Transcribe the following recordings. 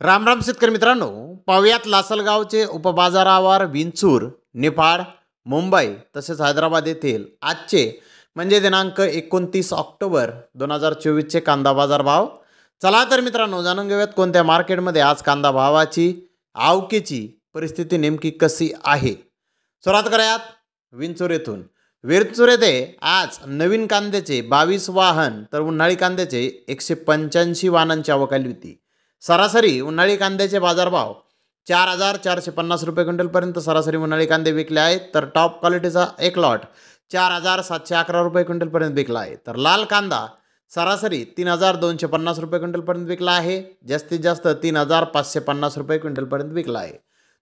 राम राम शेतकरी मित्रांनो पाहुयात लासलगावचे उपबाजारावर विंचूर निफाड मुंबई तसेच हैदराबाद येथील आजचे म्हणजे दिनांक एकोणतीस ऑक्टोबर दोन हजार चोवीसचे कांदा बाजार भाव. चला तर मित्रांनो जाणून घेऊयात कोणत्या मार्केटमध्ये आज कांदा भावाची आवकेची परिस्थिती नेमकी कशी आहे. सुरुवात करूयात विंचूर येथून. विरचूर येथे आज नवीन कांद्याचे बावीस वाहन तर उन्हाळी कांद्याचे एकशे पंच्याऐंशी वाहनांची आवक आली होती. सरासरी उन्हाळी कांद्याचे बाजारभाव चार हजार चारशे पन्नास रुपये क्विंटलपर्यंत सरासरी उन्हाळी कांदे विकले आहेत तर टॉप क्वालिटीचा एक लॉट चार हजार सातशे अकरा रुपये क्विंटलपर्यंत विकला आहे. तर लाल कांदा सरासरी तीन हजार दोनशे पन्नास रुपये क्विंटलपर्यंत विकला आहे जास्तीत जास्त तीन हजार पाचशे पन्नास रुपये क्विंटलपर्यंत विकला आहे.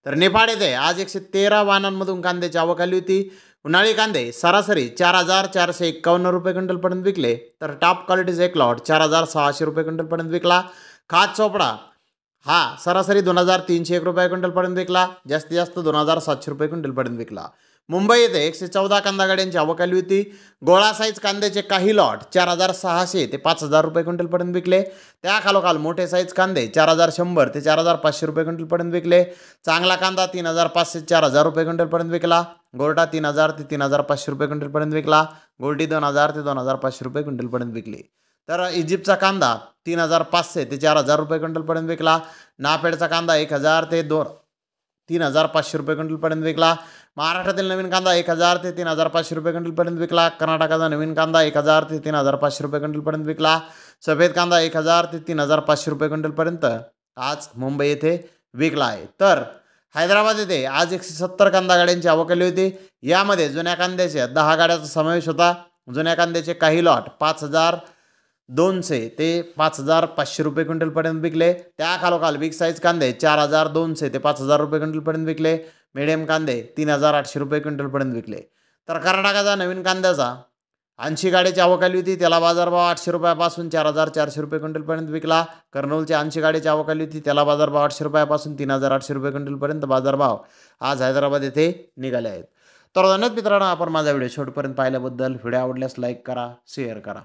तर नेपाळ येथे आज एकशे तेरा वाहनांमधून कांद्याची आवक आली होती. उन्हाळी कांदे सरासरी चार हजार चारशे एक्कावन्न रुपये क्विंटलपर्यंत विकले तर टॉप क्वालिटीचा एक लॉट चार हजार सहाशे रुपये क्विंटलपर्यंत विकला. खाद चोपडा. हा सरासरी दोन हजार तीनशे एक रुपये क्विंटलपर्यंत विकला. जास्तीत जास्त दोन हजार सातशे रुपये क्विंटलपर्यंत विकला. मुंबई येथे एकशे चौदा कांदा गाड्यांची आवक आली होती. गोळा साईज कांद्याचे काही लॉट चार हजार सहाशे ते पाच हजार रुपये क्विंटलपर्यंत विकले. त्या खालोखाल मोठे साईज कांदे चार हजार शंभर ते चार हजार पाचशे रुपये क्विंटलपर्यंत विकले. चांगला कांदा तीन हजार पाचशे चार हजार रुपये क्विंटलपर्यंत विकला. गोरटा तीन हजार ते तीन हजार पाचशे रुपये क्विंटलपर्यंत विकला. गोल्टी दोन हजार ते दोन हजार पाचशे रुपये क्विंटलपर्यंत विकली. तर इजिप्तचा कांदा तीन हजार पाचशे ते चार हजार रुपये क्विंटलपर्यंत विकला. नापेडचा कांदा एक हजार ते दोन तीन हजार पाचशे रुपये क्विंटलपर्यंत विकला. महाराष्ट्रातील नवीन कांदा एक हजार ते तीन हजार पाचशे रुपये क्विंटलपर्यंत विकला. कर्नाटकाचा नवीन कांदा एक हजार ते तीन हजार पाचशे रुपये क्विंटलपर्यंत विकला. सफेद कांदा एक हजार ते तीन हजार पाचशे रुपये क्विंटलपर्यंत आज मुंबई येथे विकला आहे. तर हैदराबाद येथे आज एकशे सत्तर कांदा गाड्यांची आवक होती. यामध्ये जुन्या कांद्याच्या दहा गाड्याचा समावेश होता. जुन्या कांद्याचे काही लॉट पाच हजार दोनशे ते पाच हजार पाचशे रुपये क्विंटलपर्यंत विकले. त्या खालोखाल बिग साईज कांदे चार हजार दोनशे ते पाच हजार रुपये क्विंटलपर्यंत विकले. मिडियम कांदे तीन हजार आठशे रुपये क्विंटलपर्यंत विकले. तर कर्नाटकाचा नवीन कांद्याचा ऐंशी गाड्याची आवक आली होती त्याला बाजारभाव आठशे रुपयापासून चार हजार चारशे रुपये क्विंटलपर्यंत विकला. कर्नूलच्या ऐंशी गाड्याची आवक आली होती त्याला बाजारभाव आठशे रुपयापासून तीन हजार आठशे रुपये क्विंटलपर्यंत बाजारभाव आज हैदराबाद येथे निघाले आहेत. तर धन्यवाद मित्रांनो आपण माझा व्हिडिओ शेवटपर्यंत पाहिल्याबद्दल. व्हिडिओ आवडल्यास लाईक करा शेअर करा.